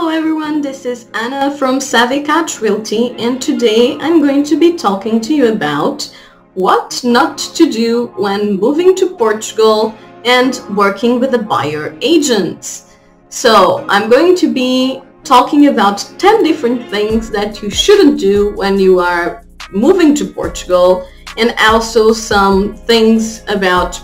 Hello everyone, this is Anna from Savvy Cat Realty and today I'm going to be talking to you about what not to do when moving to Portugal and working with a buyer agents. So I'm going to be talking about 10 different things that you shouldn't do when you are moving to Portugal and also some things about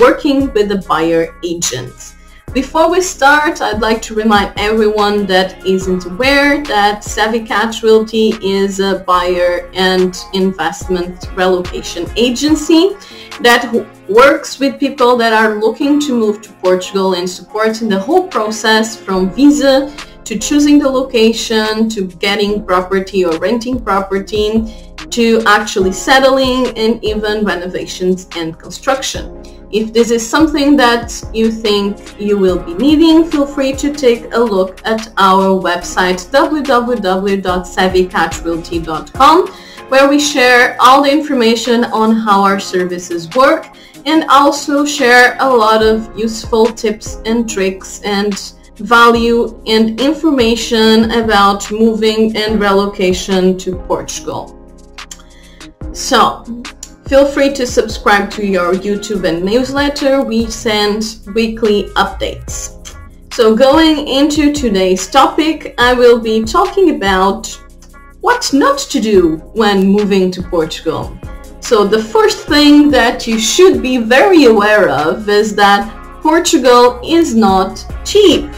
working with a buyer agent. Before we start, I'd like to remind everyone that isn't aware that Savvy Cat Realty is a buyer and investment relocation agency that works with people that are looking to move to Portugal and supporting the whole process from visa to choosing the location to getting property or renting property to actually settling and even renovations and construction. If this is something that you think you will be needing, feel free to take a look at our website www.savvycatrealty.com where we share all the information on how our services work and also share a lot of useful tips and tricks and value and information about moving and relocation to Portugal. So, Feel free to subscribe to your YouTube and newsletter. We send weekly updates. So going into today's topic, I will be talking about what not to do when moving to Portugal. So the first thing that you should be very aware of is that Portugal is not cheap.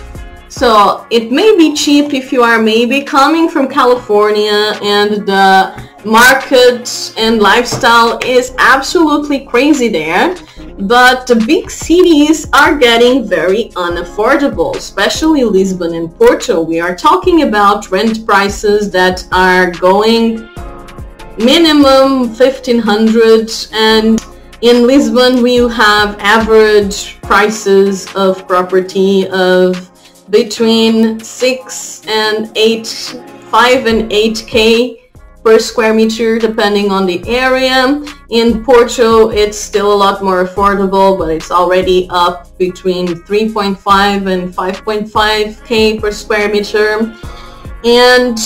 So it may be cheap if you are maybe coming from California and the market and lifestyle is absolutely crazy there but the big cities are getting very unaffordable especially lisbon and porto. We are talking about rent prices that are going minimum 1500 and in lisbon we have average prices of property of between 6 and 8 5 and 8k per square meter depending on the area. In Porto, it's still a lot more affordable, but it's already up between 3.5 and 5.5k per square meter. And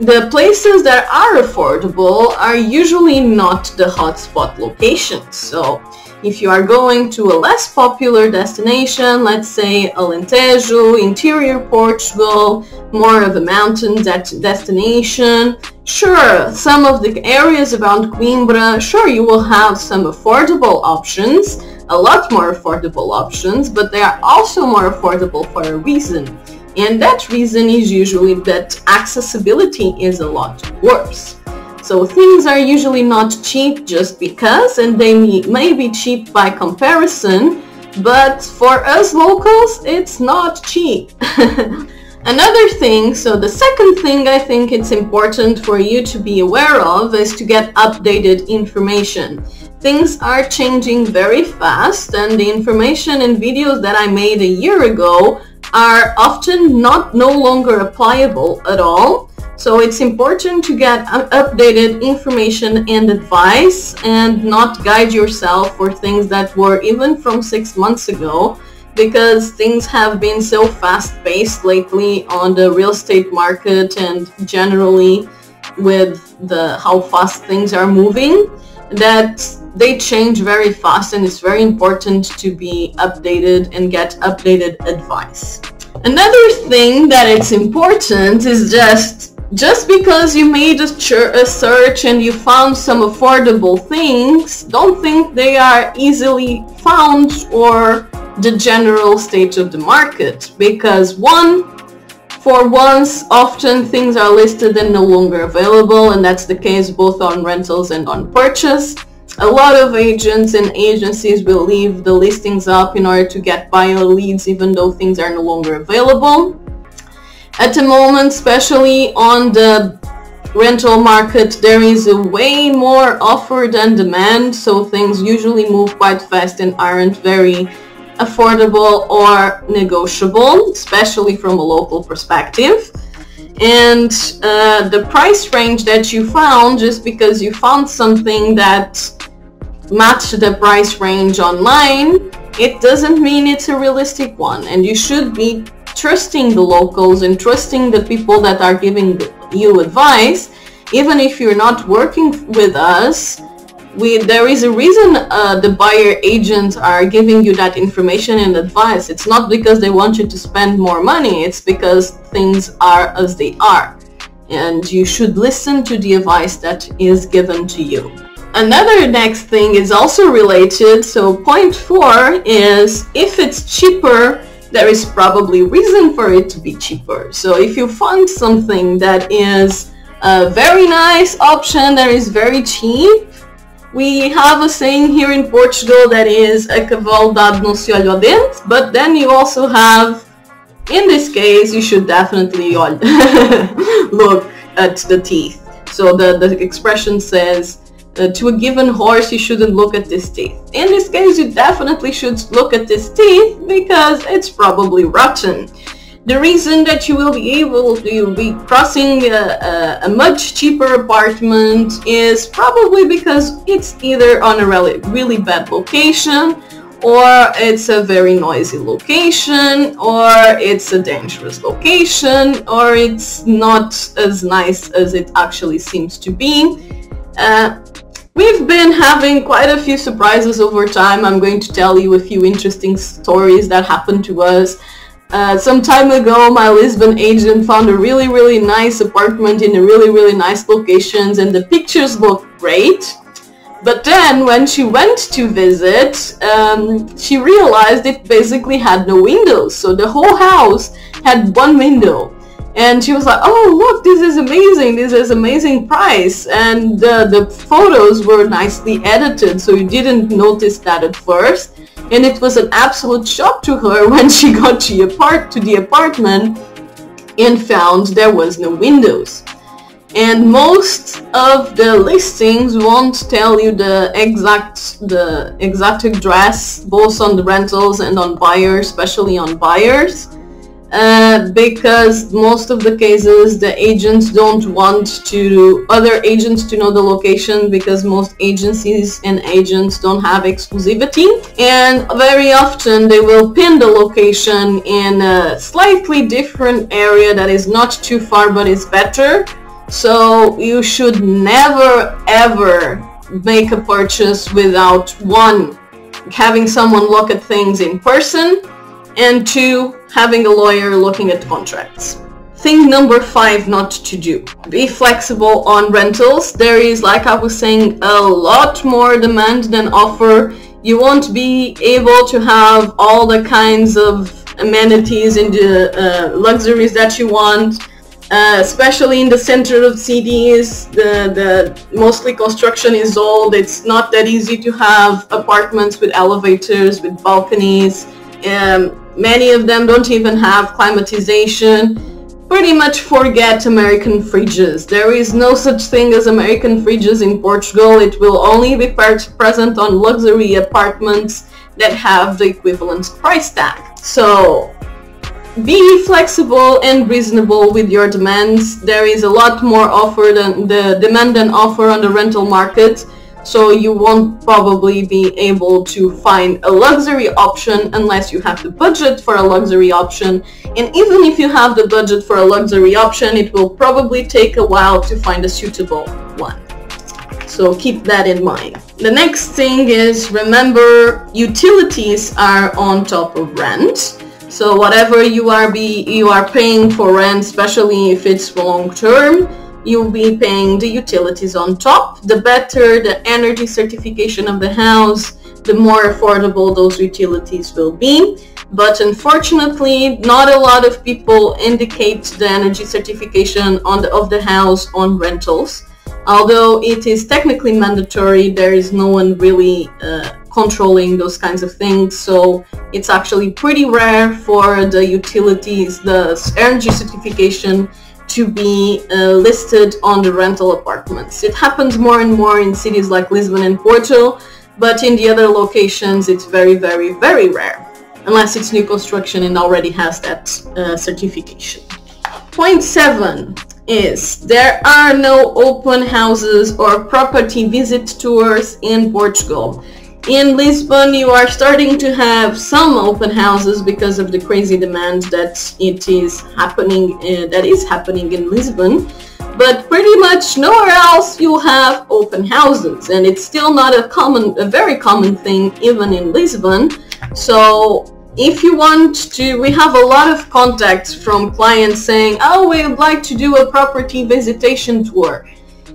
the places that are affordable are usually not the hotspot locations. So if you are going to a less popular destination, let's say Alentejo, interior Portugal, more of a mountain de- destination, sure, some of the areas around Coimbra, sure, you will have some affordable options, a lot more affordable options, but they are also more affordable for a reason. And that reason is usually that accessibility is a lot worse. So things are usually not cheap just because, and they may be cheap by comparison, but for us locals, it's not cheap. Another thing, so the second thing I think it's important for you to be aware of is to get updated information. Things are changing very fast and the information and videos that I made a year ago are often not no longer applicable at all so it's important to get updated information and advice and not guide yourself for things that were even from six months ago because things have been so fast paced lately on the real estate market and generally with the how fast things are moving that they change very fast and it's very important to be updated and get updated advice. Another thing that it's important is just just because you made a, a, search and you found some affordable things, don't think they are easily found or the general state of the market. Because one, for once, often things are listed and no longer available, and that's the case both on rentals and on purchase. A lot of agents and agencies will leave the listings up in order to get buyer leads even though things are no longer available. At the moment, especially on the rental market, there is a way more offer than demand, so things usually move quite fast and aren't very affordable or negotiable, especially from a local perspective. And uh, the price range that you found, just because you found something that matched the price range online, it doesn't mean it's a realistic one. And you should be trusting the locals and trusting the people that are giving you advice, even if you're not working with us, we there is a reason uh, the buyer agents are giving you that information and advice. It's not because they want you to spend more money. It's because things are as they are, and you should listen to the advice that is given to you. Another next thing is also related. So point four is if it's cheaper, there is probably reason for it to be cheaper. So if you find something that is a very nice option that is very cheap, we have a saying here in Portugal that is a cavalo não se olha dente, but then you also have, in this case, you should definitely look at the teeth. So the, the expression says, uh, to a given horse, you shouldn't look at this teeth. In this case, you definitely should look at this teeth because it's probably rotten. The reason that you will be able to be crossing a, a, a, much cheaper apartment is probably because it's either on a really, really bad location or it's a very noisy location or it's a dangerous location or it's not as nice as it actually seems to be. Uh, We've been having quite a few surprises over time. I'm going to tell you a few interesting stories that happened to us. Uh, some time ago, my Lisbon agent found a really, really nice apartment in a really, really nice locations and the pictures look great. But then when she went to visit, um, she realized it basically had no windows. So the whole house had one window. And she was like, oh, look, this is amazing. This is amazing price. And uh, the photos were nicely edited. So you didn't notice that at first and it was an absolute shock to her when she got to, apart- to the apartment and found there was no windows. And most of the listings won't tell you the exact the exact address, both on the rentals and on buyers, especially on buyers. Uh, because most of the cases the agents don't want to other agents to know the location because most agencies and agents don't have exclusivity. And very often they will pin the location in a slightly different area that is not too far but is better. So you should never ever make a purchase without one having someone look at things in person and two, having a lawyer looking at contracts. Thing number five not to do. Be flexible on rentals. There is, like I was saying, a lot more demand than offer. You won't be able to have all the kinds of amenities and the uh, luxuries that you want. Uh, especially in the center of cities, the, the mostly construction is old. It's not that easy to have apartments with elevators, with balconies. Um, Many of them don't even have climatization. Pretty much forget American fridges. There is no such thing as American fridges in Portugal. It will only be present on luxury apartments that have the equivalent price tag. So be flexible and reasonable with your demands. There is a lot more offer than the demand and offer on the rental market so you won't probably be able to find a luxury option unless you have the budget for a luxury option. And even if you have the budget for a luxury option it will probably take a while to find a suitable one. So keep that in mind. The next thing is remember utilities are on top of rent. So whatever you are be you are paying for rent especially if it's long term you'll be paying the utilities on top. The better the energy certification of the house, the more affordable those utilities will be. But unfortunately, not a lot of people indicate the energy certification on the, of the house on rentals. Although it is technically mandatory, there is no one really uh, controlling those kinds of things. So it's actually pretty rare for the utilities, the energy certification to be uh, listed on the rental apartments. It happens more and more in cities like Lisbon and Porto, but in the other locations it's very, very, very rare, unless it's new construction and already has that uh, certification. Point seven is there are no open houses or property visit tours in Portugal. In Lisbon, you are starting to have some open houses because of the crazy demand that it is happening, uh, that is happening in Lisbon. But pretty much nowhere else you have open houses, and it's still not a common, a very common thing even in Lisbon. So if you want to, we have a lot of contacts from clients saying, oh, we would like to do a property visitation tour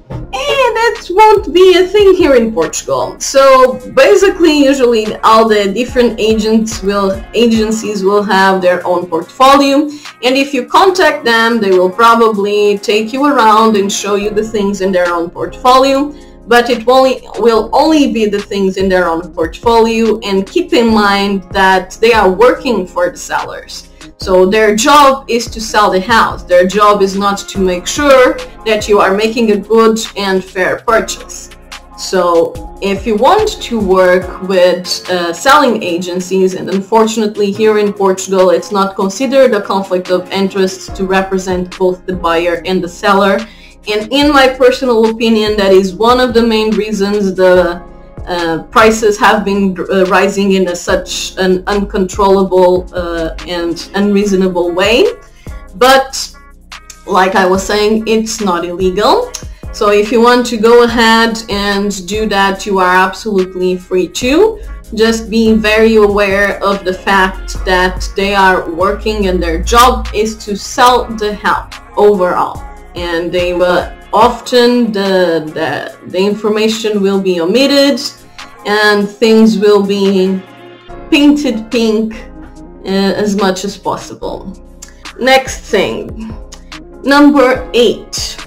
that won't be a thing here in Portugal. So basically, usually all the different agents will agencies will have their own portfolio, and if you contact them, they will probably take you around and show you the things in their own portfolio. But it only will only be the things in their own portfolio, and keep in mind that they are working for the sellers. So their job is to sell the house. Their job is not to make sure that you are making a good and fair purchase. So if you want to work with uh, selling agencies, and unfortunately here in Portugal it's not considered a conflict of interest to represent both the buyer and the seller. And in my personal opinion, that is one of the main reasons the uh, prices have been uh, rising in a, such an uncontrollable uh, and unreasonable way. But like I was saying, it's not illegal. So if you want to go ahead and do that, you are absolutely free to. Just be very aware of the fact that they are working and their job is to sell the help overall. And they will often the, the, the information will be omitted and things will be painted pink uh, as much as possible. Next thing, number eight.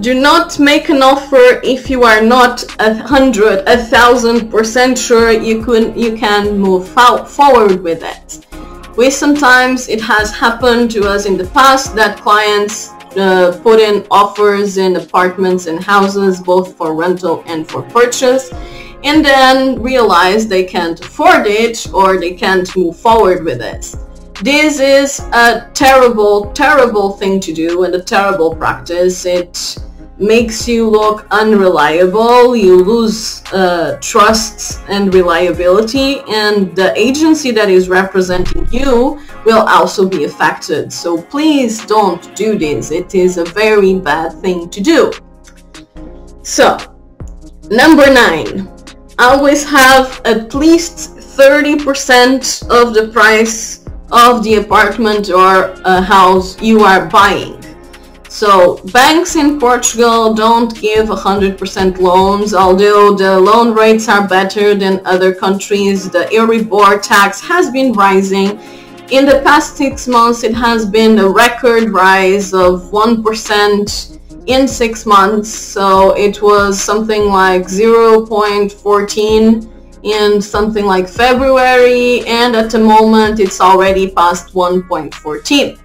Do not make an offer if you are not a hundred, a thousand percent sure you can you can move forward with it. We sometimes it has happened to us in the past that clients put in offers in apartments and houses, both for rental and for purchase, and then realize they can't afford it or they can't move forward with it. This is a terrible, terrible thing to do and a terrible practice. It makes you look unreliable, you lose uh, trust and reliability, and the agency that is representing you will also be affected. So please don't do this. It is a very bad thing to do. So, number nine, always have at least 30% of the price of the apartment or house you are buying. So banks in Portugal don't give 100% loans, although the loan rates are better than other countries. The Euribor tax has been rising. In the past six months, it has been a record rise of 1% in six months. So it was something like 0.14 in something like February, and at the moment it's already past 1.14.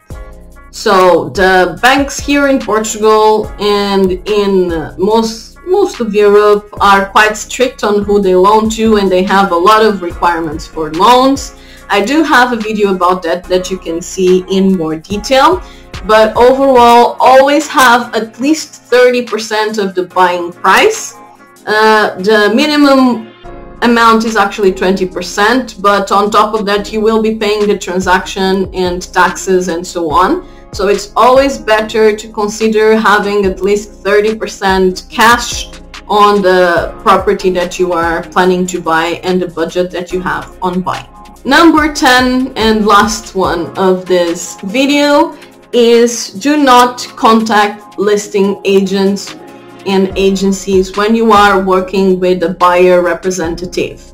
So the banks here in Portugal and in most most of Europe are quite strict on who they loan to and they have a lot of requirements for loans. I do have a video about that that you can see in more detail. But overall, always have at least 30% of the buying price. Uh, the minimum amount is actually 20%, but on top of that, you will be paying the transaction and taxes and so on. So it's always better to consider having at least 30% cash on the property that you are planning to buy and the budget that you have on buying. Number 10 and last one of this video is do not contact listing agents and agencies when you are working with a buyer representative.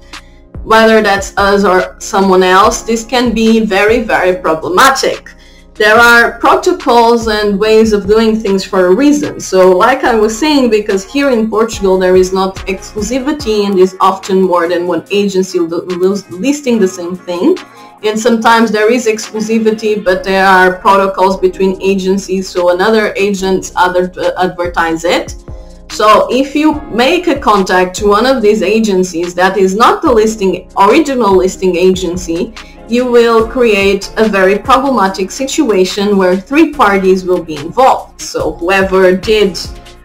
Whether that's us or someone else, this can be very, very problematic there are protocols and ways of doing things for a reason. So like I was saying, because here in Portugal there is not exclusivity and is often more than one agency listing the same thing. And sometimes there is exclusivity, but there are protocols between agencies, so another agent other advertise it. So if you make a contact to one of these agencies that is not the listing original listing agency, you will create a very problematic situation where three parties will be involved. So whoever did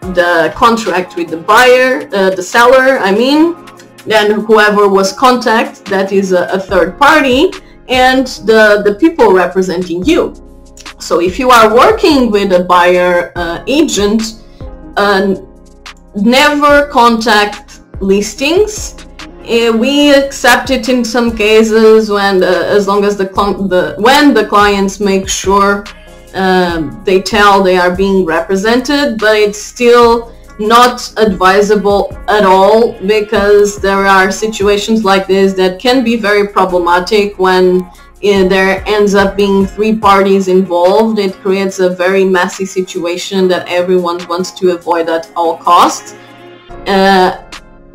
the contract with the buyer, uh, the seller, I mean, then whoever was contact, that is a, a third party, and the, the people representing you. So if you are working with a buyer uh, agent, uh, never contact listings. Uh, we accept it in some cases when, as long as the, the when the clients make sure um, they tell they are being represented, but it's still not advisable at all because there are situations like this that can be very problematic when uh, there ends up being three parties involved. It creates a very messy situation that everyone wants to avoid at all costs. Uh,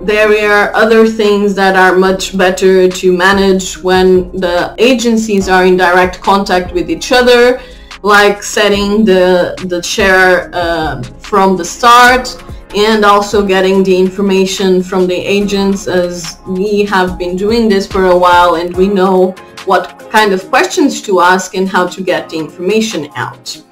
there are other things that are much better to manage when the agencies are in direct contact with each other, like setting the, the share uh, from the start, and also getting the information from the agents as we have been doing this for a while and we know what kind of questions to ask and how to get the information out.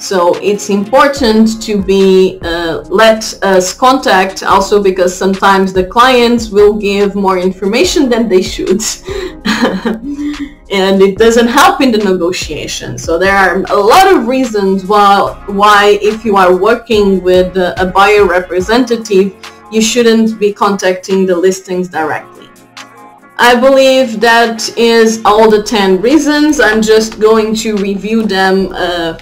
So it's important to be uh, let us contact also because sometimes the clients will give more information than they should. and it doesn't help in the negotiation. So there are a lot of reasons why, why if you are working with a buyer representative, you shouldn't be contacting the listings directly. I believe that is all the 10 reasons. I'm just going to review them uh,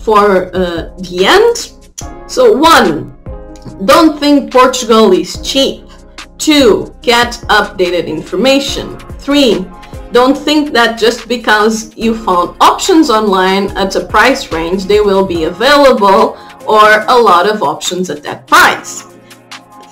for uh, the end. So one, don't think Portugal is cheap. Two, get updated information. Three, don't think that just because you found options online at a price range, they will be available or a lot of options at that price.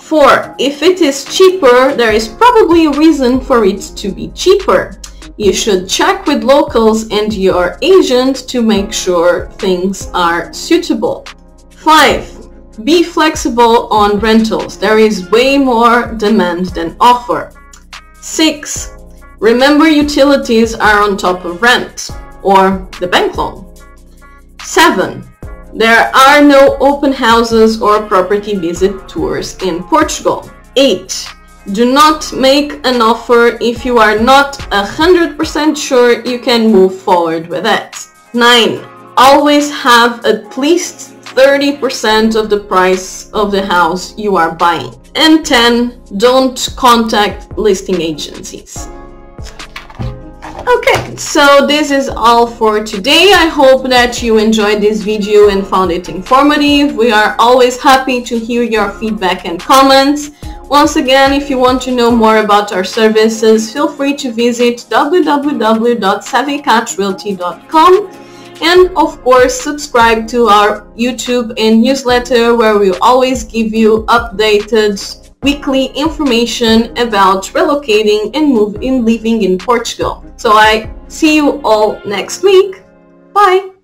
4. If it is cheaper, there is probably a reason for it to be cheaper. You should check with locals and your agent to make sure things are suitable. 5. Be flexible on rentals. There is way more demand than offer. 6. Remember utilities are on top of rent or the bank loan. 7. There are no open houses or property visit tours in Portugal. 8. Do not make an offer if you are not 100% sure you can move forward with it. 9. Always have at least 30% of the price of the house you are buying. And 10. Don't contact listing agencies. Okay, so this is all for today. I hope that you enjoyed this video and found it informative. We are always happy to hear your feedback and comments. Once again, if you want to know more about our services, feel free to visit www.savvycatrealty.com and of course subscribe to our YouTube and newsletter where we always give you updated weekly information about relocating and moving living in Portugal. So I see you all next week. Bye!